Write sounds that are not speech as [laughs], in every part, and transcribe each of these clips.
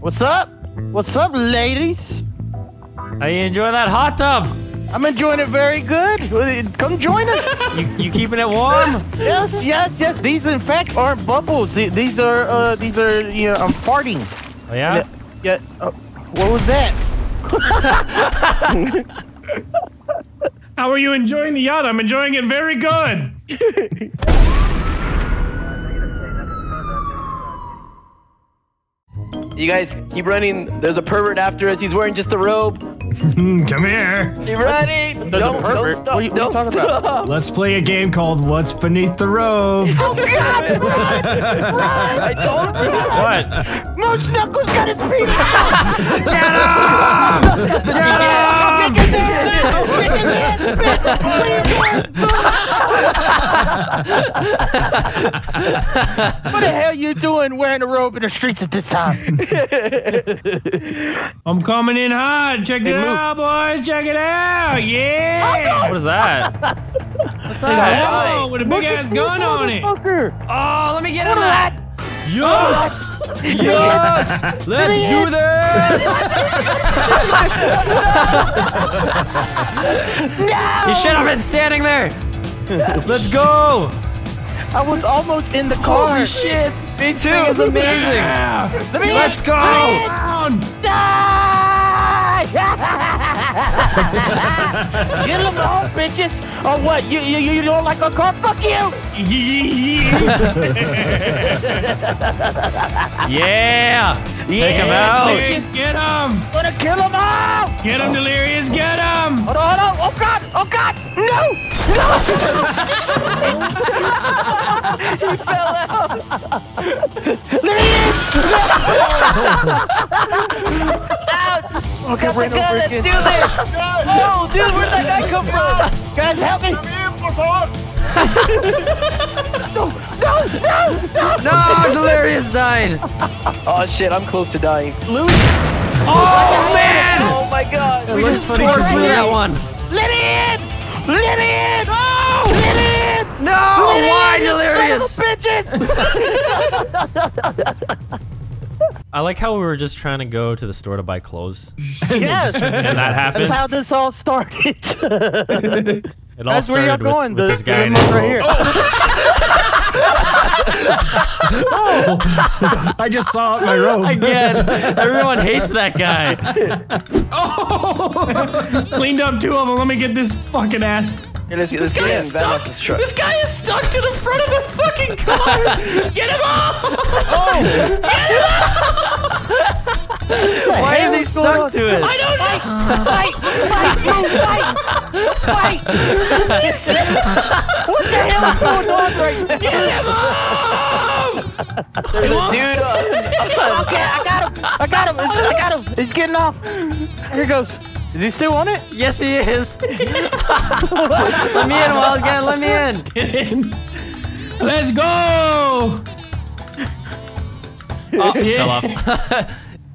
What's up? What's up, ladies? Are you enjoying that hot tub? I'm enjoying it very good. Come join us. [laughs] You, you keeping it warm? yes, yes, yes. These, in fact, aren't bubbles. These are, uh, these are, you know, I'm farting. Oh, yeah? Yeah. Uh, what was that? [laughs] How are you enjoying the yacht? I'm enjoying it very good. [laughs] You guys keep running. There's a pervert after us. He's wearing just a robe. Come here. Keep running. There's don't, pervert? don't stop. What are you- what are you don't talking about? Let's play a game called What's Beneath the Robe. oh, God. Run. Run. I told you. What? Moo Snuckel got his penis. What the hell you doing wearing a robe in the streets at this time? [laughs] I'm coming in hot. Check it Hey, Moose. out, boys. Check it out. Oh, yeah. What is that? What's that? Oh, with a big ass gun on it. Motherfucker. Oh, let me get on that. Yes! Oh. Yes! [laughs] Let's do this! [laughs] no! You should have been standing there! [laughs] Let's go! I was almost in the car. Holy shit! Me This thing is amazing! [laughs] Let me Let's go! [laughs] Get them all, bitches. Or what? You, you you don't like a car? Fuck you. [laughs] Yeah! Take him Yeah, out! Delirious, get him. Gonna kill them all. Get him, Delirious, get him. Hold on, hold on. Oh God, oh God, no, no. [laughs] he fell out. Let me in. Okay, we're God, let's do this. [laughs] Oh, dude, where'd that guy come from? Guys, help me. [laughs] No! No, no, no! No, Delirious died! Oh shit, I'm close to dying. Oh man! Oh my god. We just tore through that one! Let me in. Let me in. No. Let me in. No! Why Delirious? Bitches. [laughs] I like how we were just trying to go to the store to buy clothes. [laughs] Yes. And that happened. That's how this all started. [laughs] It all That's where y'all started with, going. with the, this guy in the his right robe. here. Oh. [laughs] I just saw my robe. Again, everyone hates that guy. Oh! Cleaned up two of them. Let me get this fucking ass. Here, let's, let's guy is stuck. Truck. This guy is stuck to the front of the fucking car. [laughs] Get him off. Oh. Get him off! Why is he stuck to it? I don't know. Fight! Fight! Move! Fight! Fight! what the hell is going on right now? There's a dude. Okay, I got him! I got him! I got him! He's getting off! Here he goes. Is he still on it? Yes, he is. [laughs] let me in, Wild Guy. Let me in. [laughs] Let's go. Oh, [laughs] fell off.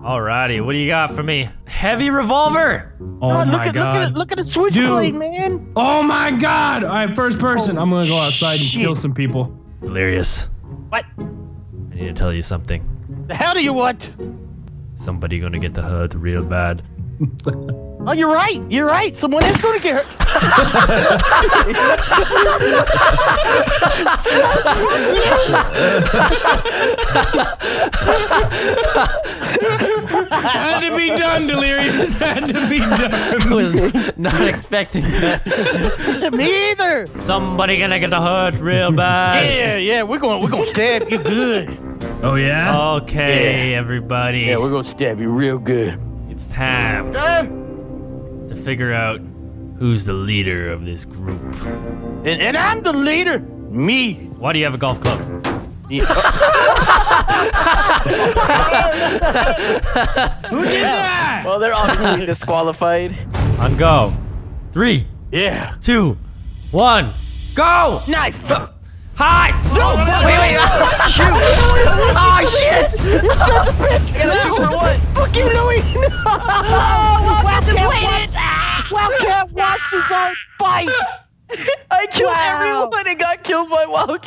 Alrighty, what do you got for me? Heavy revolver. Oh, Oh, look my at god. look at look at the switchblade, man! Oh my god! All right, first person. Oh, I'm gonna go outside and kill some people. Delirious. What? I need to tell you something. The hell do you want? Somebody gonna get the hurt real bad. Oh, you're right. You're right. Someone is going to get hurt. Had to be done, Delirious. Had to be [laughs] I done. was not expecting that. [laughs] Me either. Somebody gonna get the hurt real bad. Yeah, yeah. We're going. We're going to stab you good. Oh yeah. Okay, everybody. Yeah, we're going to stab you real good. It's time to figure out who's the leader of this group. And, and I'm the leader. Me. Why do you have a golf club? Yeah. [laughs] Who did that? well, they're obviously disqualified. On go. Three, yeah. two, one, go! Knife. Hi! Oh, no! Wait, wait! [laughs] oh shit! [laughs]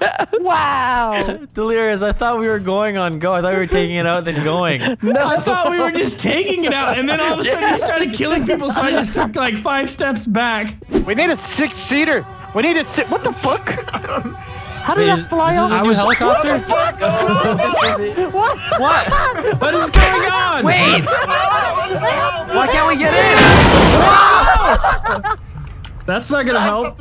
[laughs] Wow. Delirious, I thought we were going on go. I thought we were taking it out then going. [laughs] No, I thought we were just taking it out, and then all of a sudden you started killing people, so I just took [laughs] like five steps back. We need a six seater. We need a sit. What the fuck? How did Wait, that is, fly is this off? a new helicopter? What? What? What is going on? Wait! Why can't we get in? That's not gonna help.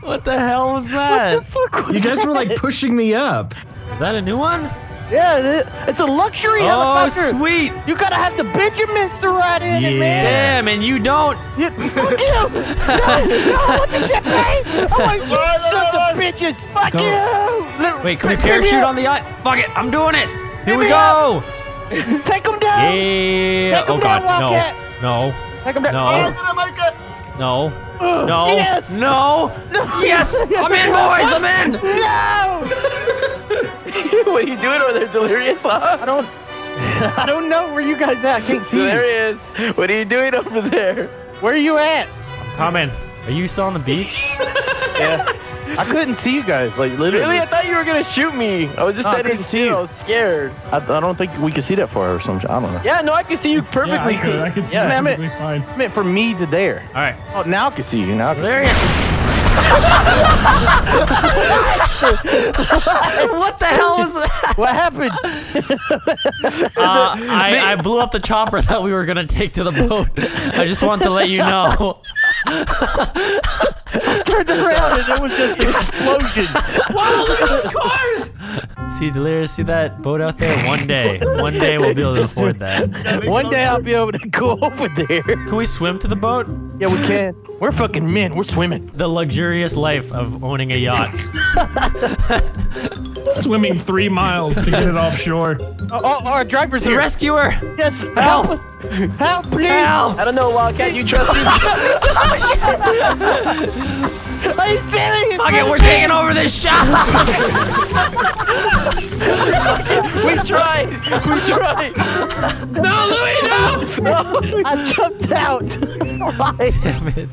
What the hell was that? You guys were like pushing me up. Is that a new one? Yeah, it- it's a luxury Oh, helicopter. sweet! You gotta have the Benjamins to ride in it, man. Damn, and you don't. You, fuck you! No, no, what the shit, man? Oh my god, sons of bitches! Fuck Go. you! Let- Wait, can we let- let me parachute on the yacht? Fuck it, I'm doing it. Here we me go. Take them down! Yeah. Take 'em Oh down, god, Wildcat. no, Take them down! no, did I make it? No, Ugh, no, Yes! no. [laughs] Yes, I'm in, boys. I'm in. No! [laughs] what are you doing over there, Delirious? Huh? I don't... I don't know where you guys at. I can't see There you. he is. What are you doing over there? Where are you at? I'm coming. Are you still on the beach? Yeah. I couldn't see you guys, like literally. Really? I thought you were gonna shoot me. I was just No, I standing couldn't see you. still. I was scared. I, I don't think we can see that far or something. I don't know. Yeah, no, I can see you perfectly. Yeah, I could, I could see Yeah, that damn it. perfectly fine. I meant from me to there. All right. Oh, now I can see you. Now I can Hilarious. what the hell was that? [laughs] What happened? [laughs] Uh, I, I blew up the chopper that we were gonna take to the boat. I just want to let you know. [laughs] [laughs] Turned around and it was just an explosion. Wow, look at those cars! See, Delirious, see that boat out there? One day, one day we'll be able to afford that. One day I'll be able to go [laughs] over there. Can we swim to the boat? Yeah, we can. We're fucking men. We're swimming. The luxurious life of owning a yacht. [laughs] Swimming three miles to get it offshore. Oh, oh our driver's The here. rescuer! yes. Help! Help, please. Help! I don't know, Wildcat. You trust me? oh, [laughs] Are you serious? Fuck it, we're taking over this shop! we tried. We tried. No, Lui, no! I jumped out. Why? Damn it.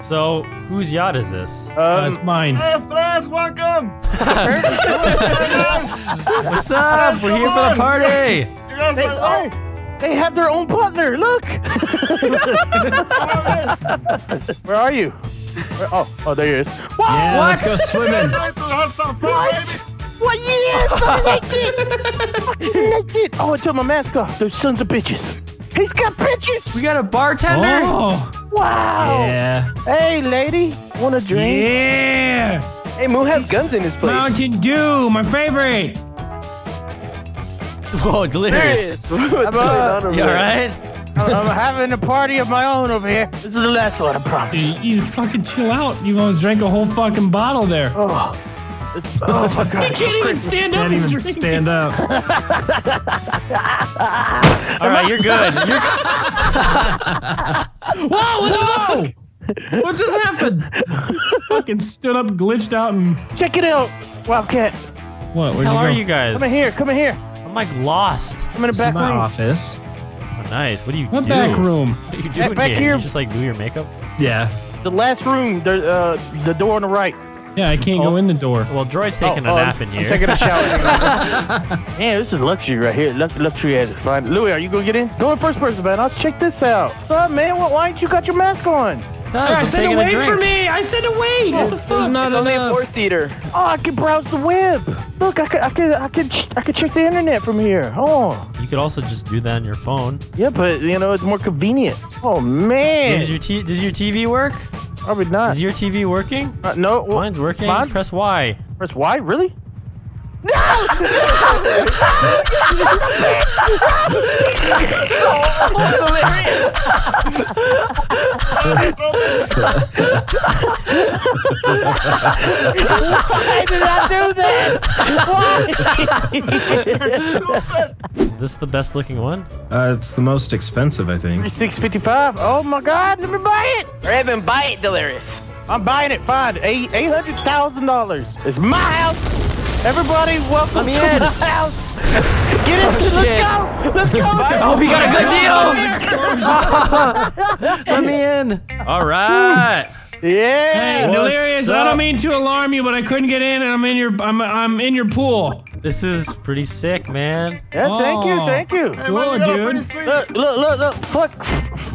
So, whose yacht is this? That's Um, mine. Hey, friends, welcome. [laughs] What's up? We're here for the party! You guys they, are oh, they have their own butler. Look. [laughs] Where are you? Where- oh, oh, there he is. What? Yeah, let's go swimming. Trying to have some fun, What? baby. What? Yeah, fucking naked. fucking naked. Oh, I took my mask off. Those sons of bitches. He's got bitches. We got a bartender? Oh, Wow. yeah. Hey, lady. Want a drink? Yeah! Hey, Moo has guns in his place. Mountain Dew, my favorite. [laughs] Whoa, delirious. Delirious. What's going on over You alright? I'm, I'm having a party of my own over here. This is the last one, I promise. You, you fucking chill out. You almost drank a whole fucking bottle there. Oh, it's, oh my god. You can't even stand up Can't even drink. stand up. [laughs] Alright, you're good. You're [laughs] Whoa, what the What just happened? Fucking stood up, glitched out, and Check it out, Wildcat. what? Where'd How you are go? you guys? Come in here. Come in here. I'm like lost. I'm in the This is back my room. office. Oh, nice. What do you What do? back room? [laughs] What are you doing back here? here. You just like do your makeup? Yeah. The last room. The uh, the door on the right. Yeah, I can't Oh. go in the door. Well, Droid's taking Oh, a oh, nap in I'm here. taking a shower. [laughs] yeah, this is luxury right here. Lux- luxury at its fine. Lui, are you gonna get in? Go in first person, man. Let's check this out. What's up, man? Why, why ain't you got your mask on? Guys, I I'm said taking to a wait drink. for me. I said to wait. What the There's fuck? not It's only a enough. four-seater. Oh, I can browse the web. Look, I could, I could, I could, I could check the internet from here. Oh, You could also just do that on your phone. yeah, but you know it's more convenient. Oh man, Does your, t- does your TV work? probably not. Is your TV working? Uh, no, Mine's working. Mine? Press Y. Press Y, really? Why did I do that? Why? This is the best looking one? Uh, it's the most expensive, I think. Six fifty-five. Oh my God! Let me buy it. Raven, buy it, Delirious. I'm buying it. Fine. Eight eight hundred thousand dollars. It's my house. Everybody, welcome Let me to in. my house. Get in. Oh, Let's shit. go. Let's go. I hope you got a good deal! [laughs] Let me in. All right. Yeah. Hey, What's Delirious, I don't mean to alarm you, but I couldn't get in, and I'm in your I'm I'm in your pool. This is pretty sick, man. Yeah, thank you, Oh. thank you. Hey, man, you Good, got a dude. Look, look, look, look. Fuck,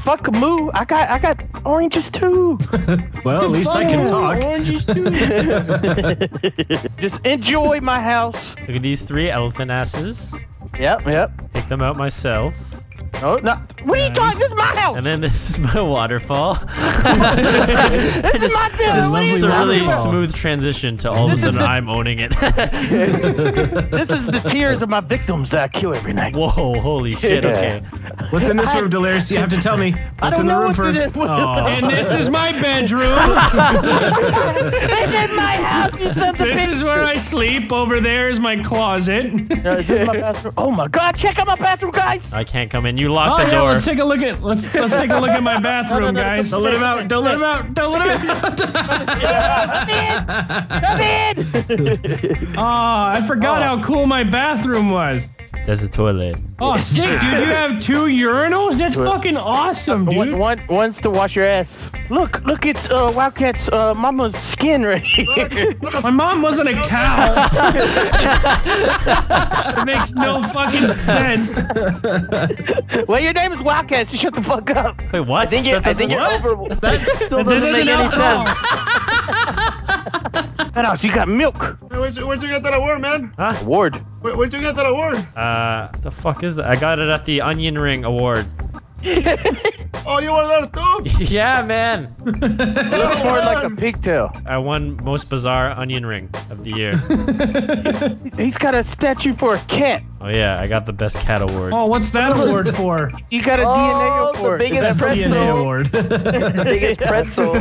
fuck, moo. I got, I got oranges too. [laughs] Well, at least I can talk. Oranges too. [laughs] Just enjoy my house. Look at these three elephant asses. Yep, yep. Take them out myself. Oh, no. What are you talking? This is my house. And then this is my waterfall. [laughs] This [laughs] is my field. just, What are just a really about? smooth transition to all of a sudden I'm owning it. [laughs] This is the tears of my victims that I kill every night. Whoa, holy shit, Yeah. okay. What's in this room, Delirious? You have to tell me. What's in the room first? Oh. And this is my bedroom. This is my house, you sons this bitches. is where I sleep. Over there is my closet. No, this my bathroom. Oh my god, check out my bathroom, guys. I can't come in. You locked Oh the door. Let's take a look at let's let's take a look at my bathroom, [laughs] guys. Don't let him out. Don't let him out. Don't let him out. Come in. Oh, [laughs] I forgot how cool my bathroom was. There's a toilet. Oh, [laughs] sick, dude! You have two urinals. That's fucking awesome, One, dude. one, one, one's to wash your ass. Look, look, it's uh, Wildcat's uh, mama's skin right here. [laughs] My mom wasn't a cow. [laughs] it makes no fucking sense. well, your name is Wildcat, so shut the fuck up. Wait, what? I think you're, I think you're over. that still doesn't make any sense. That house, you got milk. Hey, where'd, you, where'd you get that award, man? Huh? Award. Where, where'd you get that award? Uh, the fuck is that? I got it at the Onion Ring Award. [laughs] Oh, you were there too? [laughs] yeah, man. Looks more like a pigtail. I won most bizarre onion ring of the year. [laughs] He's got a statue for a cat. Oh yeah, I got the best cat award. Oh, what's that award for? You got a Oh, DNA the award. biggest Best pretzel. DNA award. Biggest pretzel.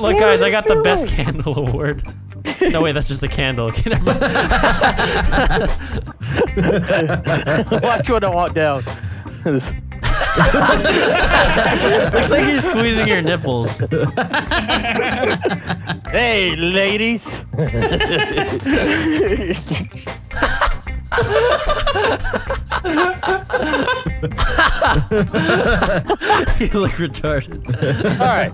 Look, guys, I got the best candle award. [laughs] No wait, that's just a candle. Okay, never mind. Watch when I walk down. [laughs] Looks like you're squeezing your nipples. hey, ladies. [laughs] [laughs] you look retarded. All right.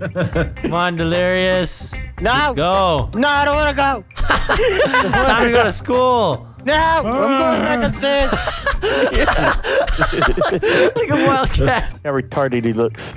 Come on, Delirious. No. Let's go. No, I don't want to go. [laughs] It's time to go to school. No, I'm going back ah. upstairs. [laughs] Like a wildcat. How retarded he looks.